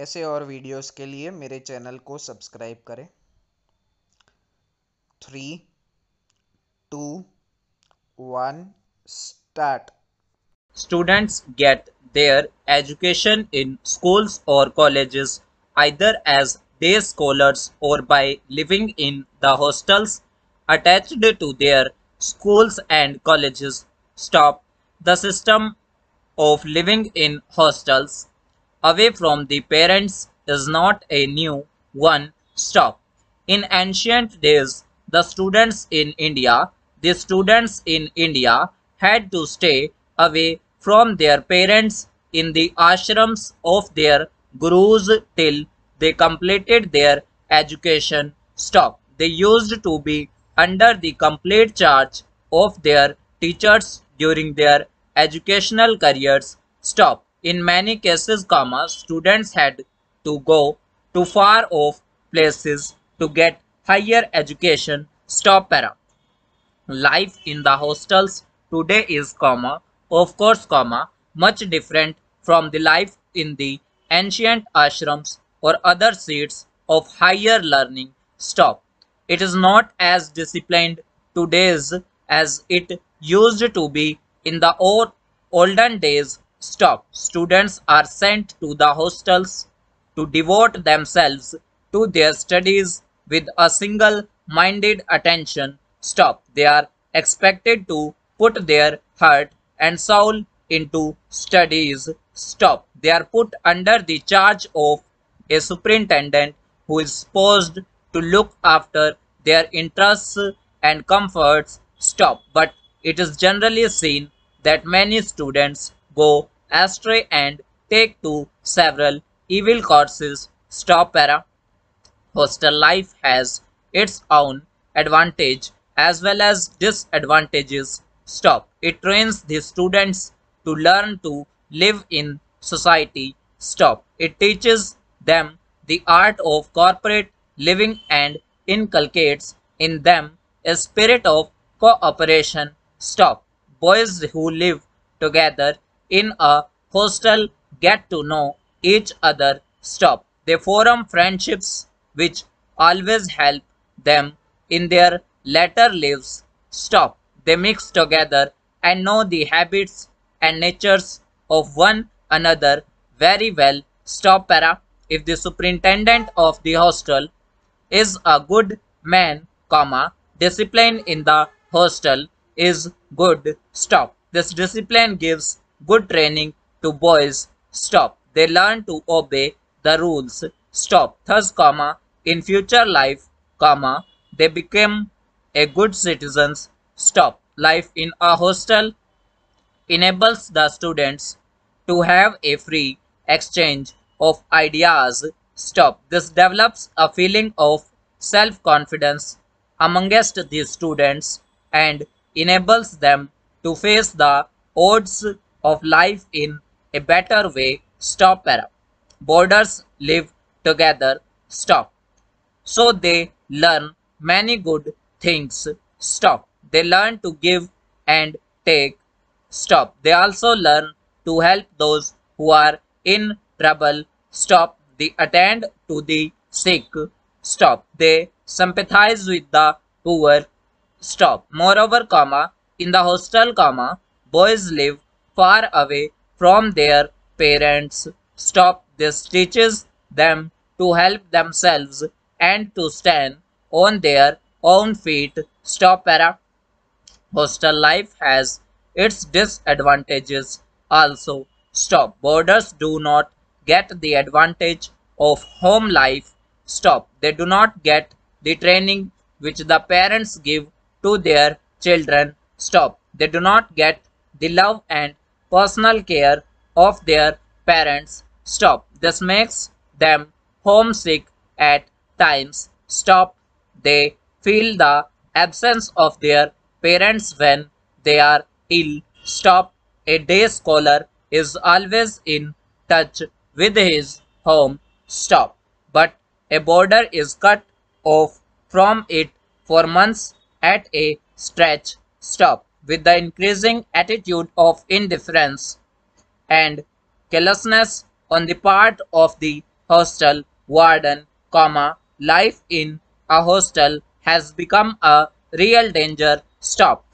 ऐसे और वीडियोस के लिए मेरे चैनल को सब्सक्राइब करें। Three, two, one, start. Students get their education in schools और colleges either as day scholars और by living in the hostels attached to their schools and colleges stop the system of living in hostels away from the parents is not a new one. Stop. In ancient days, the students in India, the students in India had to stay away from their parents in the ashrams of their gurus till they completed their education. Stop. They used to be under the complete charge of their teachers during their educational careers. Stop. In many cases, comma, students had to go to far off places to get higher education. Stop para life in the hostels today is comma of course comma much different from the life in the ancient ashrams or other seats of higher learning stop it is not as disciplined today's as it used to be in the old, olden days stop students are sent to the hostels to devote themselves to their studies with a single minded attention stop. They are expected to put their heart and soul into studies. Stop. They are put under the charge of a superintendent who is supposed to look after their interests and comforts. Stop. But it is generally seen that many students go astray and take to several evil courses. Stop para. Hostel life has its own advantage as well as disadvantages. Stop. It trains the students to learn to live in society. Stop. It teaches them the art of corporate living and inculcates in them a spirit of cooperation. Stop. Boys who live together in a hostel get to know each other. Stop. They form friendships which always help them in their later lives. Stop. They mix together and know the habits and natures of one another very well. Stop para. If the superintendent of the hostel is a good man, comma, discipline in the hostel is good. Stop. This discipline gives good training to boys. Stop. They learn to obey the rules. Stop. Thus, comma, in future life, comma, they become a good citizens. Stop. Life in a hostel enables the students to have a free exchange of ideas. Stop. This develops a feeling of self-confidence amongst the students and enables them to face the odds of life in a better way. Stop para. Boarders live together. Stop. So they learn many good things. Stop. They learn to give and take. Stop. They also learn to help those who are in trouble. Stop. They attend to the sick. Stop. They sympathize with the poor. Stop. Moreover, comma, in the hostel, comma, boys live far away from their parents. Stop. This teaches them to help themselves and to stand on their own feet. Stop para. Hostel life has its disadvantages also. Stop. Boarders do not get the advantage of home life. Stop. They do not get the training which the parents give to their children. Stop. They do not get the love and personal care of their parents. Stop. This makes them homesick at times. Stop. They feel the absence of their parents when they are ill. Stop. A day scholar is always in touch with his home. Stop. But a boarder is cut off from it for months at a stretch. Stop. With the increasing attitude of indifference and carelessness on the part of the hostel warden, comma, life in a hostel has become a real danger. Stop.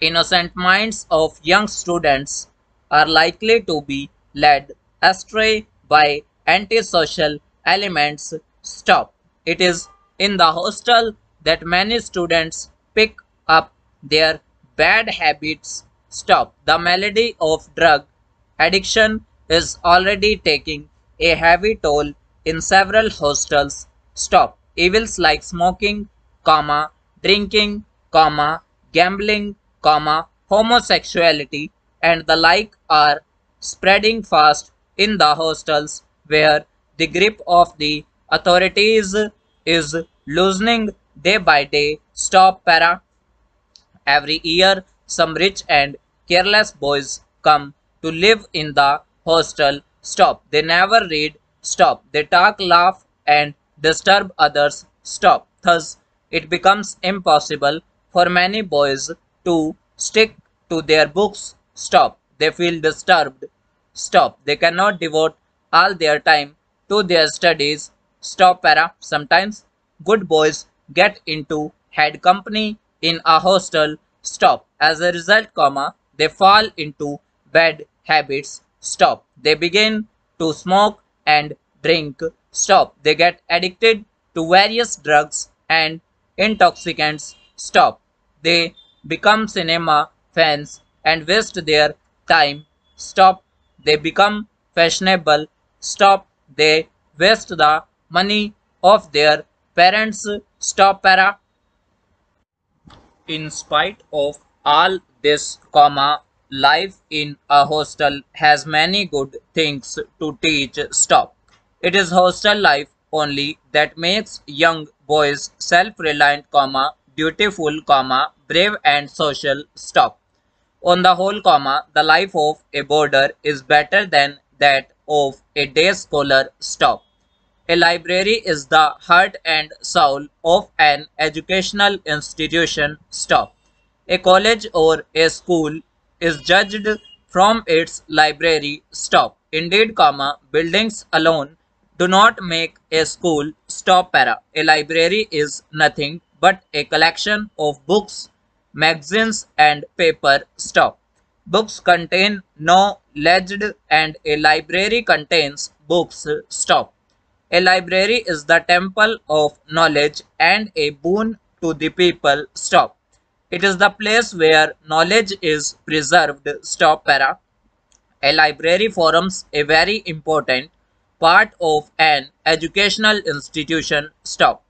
Innocent minds of young students are likely to be led astray by antisocial elements. Stop. It is in the hostel that many students pick up their bad habits. Stop. The malady of drug addiction is already taking a heavy toll in several hostels. Stop. Evils like smoking, comma, drinking, comma, gambling, comma, homosexuality, and the like are spreading fast in the hostels where the grip of the authorities is loosening day by day. Stop para. Every year, some rich and careless boys come to live in the hostel. Stop. They never read. Stop. They talk, laugh, and disturb others. Stop. Thus, it becomes impossible for many boys to stick to their books. Stop. They feel disturbed. Stop. They cannot devote all their time to their studies. Stop para. Sometimes good boys get into head company in a hostel. Stop. As a result, comma, they fall into bad habits. Stop. They begin to smoke and drink. Stop. They get addicted to various drugs and intoxicants. Stop. They become cinema fans and waste their time. Stop. They become fashionable. Stop. They waste the money of their parents. Stop para. In spite of all this, comma, life in a hostel has many good things to teach. Stop. It is hostel life only that makes young boys self-reliant, comma, dutiful, comma, brave and social. Stop. On the whole, comma, the life of a boarder is better than that of a day scholar. Stop. A library is the heart and soul of an educational institution. Stop. A college or a school is judged from its library. Stop. Indeed, comma, buildings alone do not make a school. Stop para. A library is nothing but a collection of books, magazines and paper. Stop. Books contain no knowledge and a library contains books. Stop. A library is the temple of knowledge and a boon to the people. Stop. It is the place where knowledge is preserved. Stop para. A library forms a very important part of an educational institution. Stop.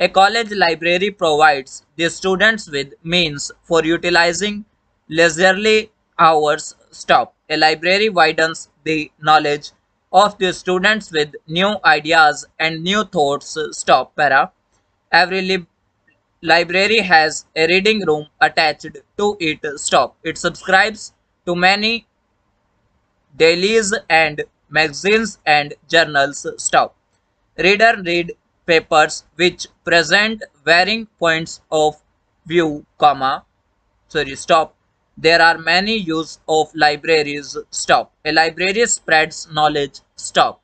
A college library provides the students with means for utilizing leisurely hours. Stop. A library widens the knowledge of the students with new ideas and new thoughts. Stop. Para. Every li library has a reading room attached to it. Stop. It subscribes to many dailies and magazines and journals. Stop. Reader read papers which present varying points of view, comma. Sorry, stop. There are many use of libraries. Stop. A library spreads knowledge. Stop.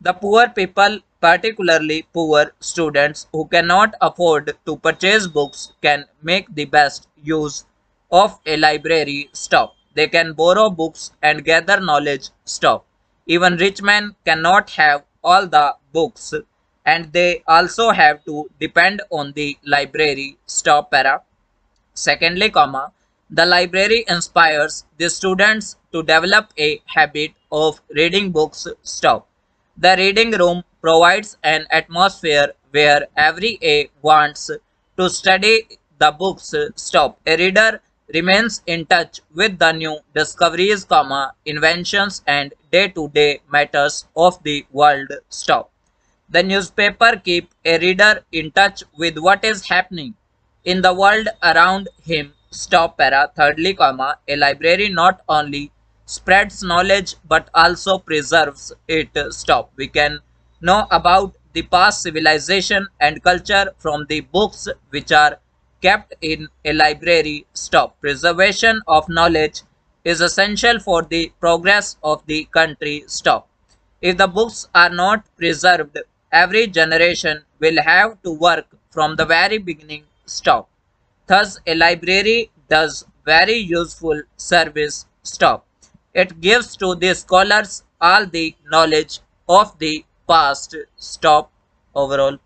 The poor people, particularly poor students who cannot afford to purchase books, can make the best use of a library. Stop. They can borrow books and gather knowledge. Stop. Even rich men cannot have all the books and they also have to depend on the library. Stop para. Secondly, comma, the library inspires the students to develop a habit of reading books. Stop. The reading room provides an atmosphere where every A wants to study the books. Stop. A reader remains in touch with the new discoveries, comma, inventions and day-to-day -day matters of the world. Stop. The newspaper keep a reader in touch with what is happening in the world around him. Stop para. Thirdly, comma, a library not only spreads knowledge but also preserves it. Stop. We can know about the past civilization and culture from the books which are kept in a library. Stop. Preservation of knowledge is essential for the progress of the country. Stop. If the books are not preserved, every generation will have to work from the very beginning stop. Thus, a library does very useful service stop. It gives to the scholars all the knowledge of the past stop overall